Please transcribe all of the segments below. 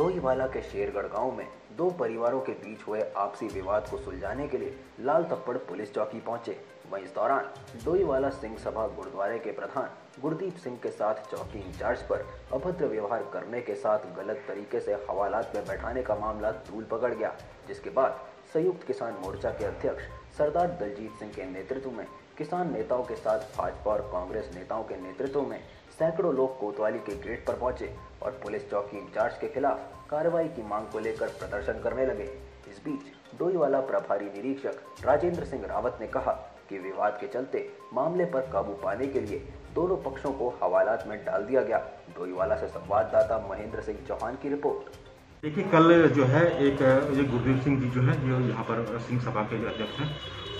डोईवाला के शेरगढ़ गाँव में दो परिवारों के बीच हुए आपसी विवाद को सुलझाने के लिए लाल थप्पड़ पुलिस चौकी पहुँचे। वहीं इस दौरान डोईवाला सिंह सभा गुरुद्वारे के प्रधान गुरदीप सिंह के साथ चौकी इंचार्ज पर अभद्र व्यवहार करने के साथ गलत तरीके से हवालात में बैठाने का मामला धूल पकड़ गया, जिसके बाद संयुक्त किसान मोर्चा के अध्यक्ष सरदार दलजीत सिंह के नेतृत्व में किसान नेताओं के साथ भाजपा और कांग्रेस नेताओं के नेतृत्व में सैकड़ों लोग कोतवाली के गेट पर पहुँचे और पुलिस चौकी इंचार्ज के खिलाफ कार्रवाई की मांग को लेकर प्रदर्शन करने लगे। इस बीच डोईवाला प्रभारी निरीक्षक राजेंद्र सिंह रावत ने कहा कि विवाद के चलते मामले पर काबू पाने के लिए दोनों पक्षों को हवालात में डाल दिया गया। डोईवाला से संवाददाता महेंद्र सिंह चौहान की रिपोर्ट। देखिए, कल जो है एक, ये गुरदीप सिंह जी जो है जो यहाँ पर सिंह सभा के अध्यक्ष हैं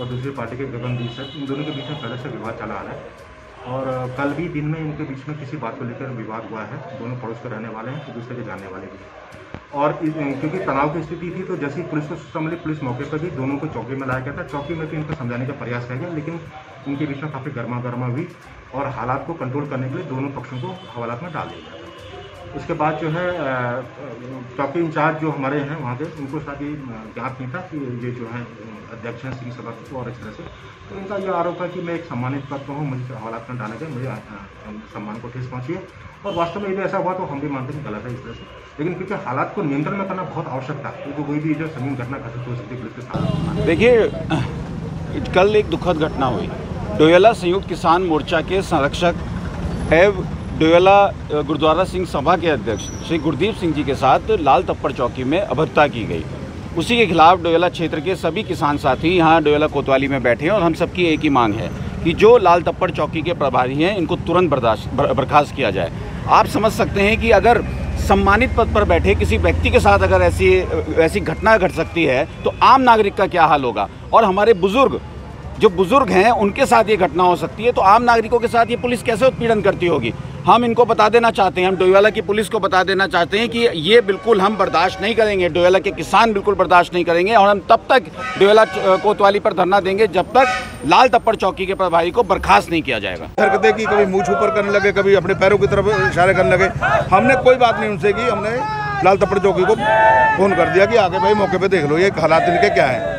और दूसरी पार्टी के गगनदीप सर, इन दोनों के बीच में पहले से विवाद चला आ रहा है। और कल भी दिन में इनके बीच में किसी बात को लेकर विवाद हुआ है। दोनों पड़ोस के रहने वाले हैं एक दूसरे के जानने वाले भी और क्योंकि तनाव की स्थिति थी तो जैसे ही पुलिस को सूचना मिली पुलिस मौके पर भी दोनों को चौकी में लाया गया था। चौकी में भी इनको समझाने का प्रयास किया गया, लेकिन उनके बीच में काफ़ी गर्मा गर्मा हुई और हालात को कंट्रोल करने के लिए दोनों पक्षों को हवालात में डाल दिया गया था। उसके बाद जो है चौकी इंचार्ज जो हमारे हैं वहाँ पे, उनको साथ ये ज्ञात नहीं था कि ये जो है, अध्यक्ष हैं, सिंह सभा और इस तरह से। तो इनका ये आरोप है कि मैं एक सम्मानित तत्व हूँ, मुझे हवालात में डाला गया मुझे सम्मान को ठेस पहुँची है। और वास्तव में यदि ऐसा हुआ तो हम भी मानते हैं गलत है इस तरह से। लेकिन क्योंकि हालात को नियंत्रण में करना बहुत आवश्यक था, क्योंकि कोई भी जो संगीन घटना घटित हो सकती है के देखिए, कल एक दुखद घटना हुई। डोयला संयुक्त किसान मोर्चा के संरक्षक एव डोयला गुरुद्वारा सिंह सभा के अध्यक्ष श्री गुरदीप सिंह जी के साथ लाल तप्पड़ चौकी में अभद्रता की गई। उसी के खिलाफ डोयला क्षेत्र के सभी किसान साथी यहाँ डोयला कोतवाली में बैठे हैं और हम सबकी एक ही मांग है कि जो लाल तप्पड़ चौकी के प्रभारी हैं, इनको तुरंत बर्दाश्त बर्खास्त किया जाए। आप समझ सकते हैं कि अगर सम्मानित पद पर बैठे किसी व्यक्ति के साथ अगर ऐसी ऐसी घटना घट सकती है तो आम नागरिक का क्या हाल होगा? और हमारे बुज़ुर्ग, जो बुज़ुर्ग हैं, उनके साथ ये घटना हो सकती है तो आम नागरिकों के साथ ये पुलिस कैसे उत्पीड़न करती होगी? हम इनको बता देना चाहते हैं, हम डोईवाला की पुलिस को बता देना चाहते हैं कि ये बिल्कुल हम बर्दाश्त नहीं करेंगे, डोईवाला के किसान बिल्कुल बर्दाश्त नहीं करेंगे और हम तब तक डोईवाला कोतवाली पर धरना देंगे जब तक लाल तप्पड़ चौकी के प्रभारी को बर्खास्त नहीं किया जाएगा। हरकतें की कभी मुँह ऊपर करने लगे, कभी अपने पैरों की तरफ़ इशारे करने लगे। हमने कोई बात नहीं उनसे की, हमने लाल तप्पड़ चौकी को फ़ोन कर दिया कि आगे भाई मौके पर देख लो, ये हालात इनके क्या है।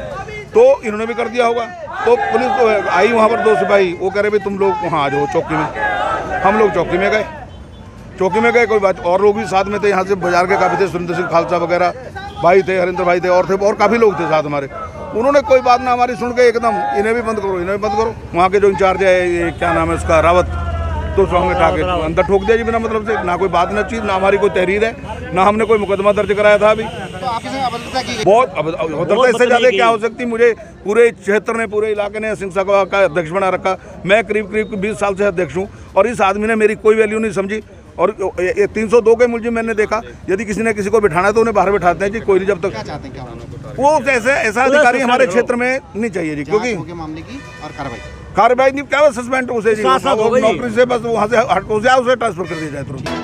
तो इन्होंने भी कर दिया होगा। तो पुलिस आई वहाँ पर दो सिपाही, वो कह रहे भाई तुम लोग वहाँ आ जाओ चौकी में। हम लोग चौकी में गए। चौकी में गए कोई बात और लोग भी साथ में थे यहाँ से बाज़ार के काफ़ी थे सुरेंद्र सिंह खालसा वगैरह भाई थे हरिंद्र भाई थे और थे और काफ़ी लोग थे साथ हमारे। उन्होंने कोई बात ना हमारी सुन के एकदम इन्हें भी बंद करो इन्हें भी बंद करो। वहाँ के जो इंचार्ज है ये क्या नाम है उसका रावत तो उसको हमें ठाके अंदर ठोक दिया जी बिना मतलब से ना कोई बात ना चीज़ ना हमारी कोई तहरीर है ना हमने कोई मुकदमा दर्ज कराया था अभी। बहुत अभद्रता इससे ज़्यादा क्या हो सकती? मुझे पूरे क्षेत्र ने पूरे इलाके ने सिंह सभा का अध्यक्ष बना रखा। मैं करीब करीब बीस साल से अध्यक्ष हूँ और इस आदमी ने मेरी कोई वैल्यू नहीं समझी। और ये तीन सौ दो के मुलजिम मैंने देखा। यदि किसी ने किसी को बिठाना है तो उन्हें बाहर बिठाते हैं। जी कोई नहीं जब तक वो कैसे ऐसा अधिकारी हमारे क्षेत्र में नहीं चाहिए जी क्योंकि मामले की और कार्रवाई। कार्रवाई नहीं क्या सस्पेंड उसे जी? नौकरी से बस वहाँ से हट उसे ट्रांसफ़र कर दिया जाए तुरंत।